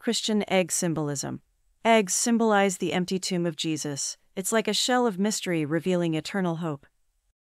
Christian egg symbolism. Eggs symbolize the empty tomb of Jesus. It's like a shell of mystery revealing eternal hope.